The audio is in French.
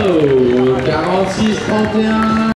46-31.